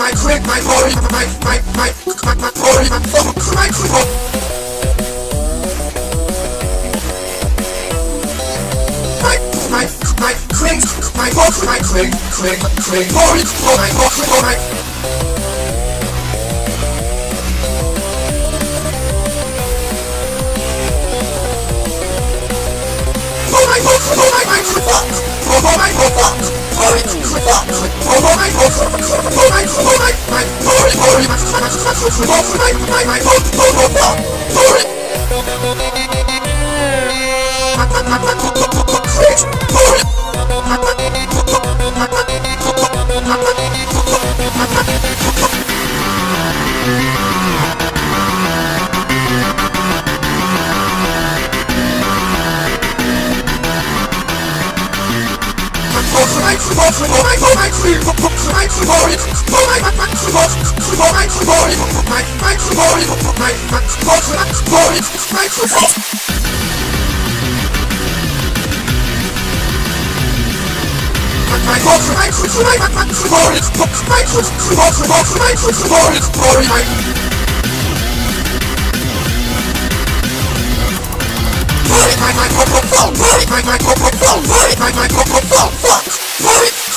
my quick, my holy, my, my, my, my, my, holy, my, my, my, my cling, my book, my cling, cling, cling, holy, oh my book, oh my. Oh my book, oh my, my, my oh my, oh my holy, my oh my. my microphone, my microphone, my microphone, fuck! Bye.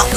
What?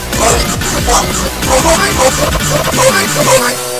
Moving, moving, moving, moving, moving.